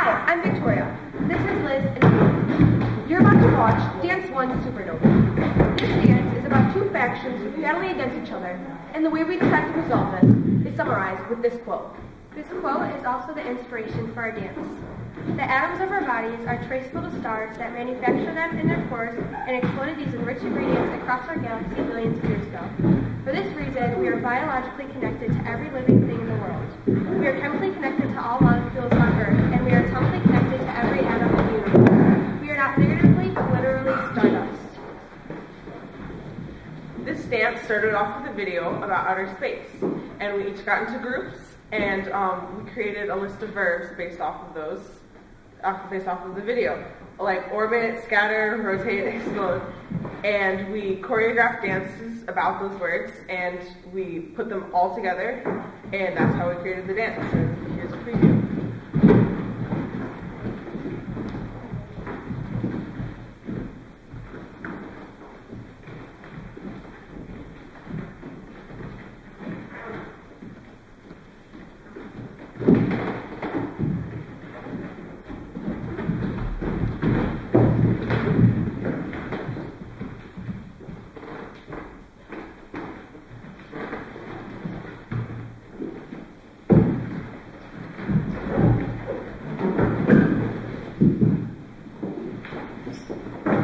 Hi, I'm Victoria. This is Liz and You're about to watch Dance 1 Supernova. This dance is about two factions battling against each other, and the way we decide to resolve this is summarized with this quote. This quote is also the inspiration for our dance. The atoms of our bodies are traceable to stars that manufactured them in their cores and exploded these enriched ingredients across our galaxy billions of years ago. For this reason, we are biologically connected to This dance started off with a video about outer space, and we each got into groups, and um, we created a list of verbs based off of those off, based off of the video, like orbit, scatter, rotate, explode. And we choreographed dances about those words, and we put them all together, and that's how we created the dance. はい。